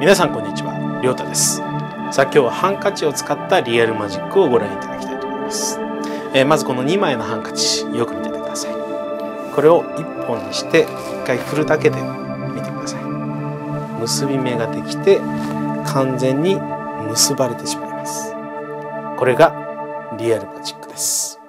皆さんこんにちは。りょうたです。さあ今日はハンカチを使ったリアルマジックをご覧いただきたいと思います、えーまずこの2枚のハンカチよく見ててください。これを1本にして1回振るだけで見てください。結び目ができて完全に結ばれてしまいます。これがリアルマジックです。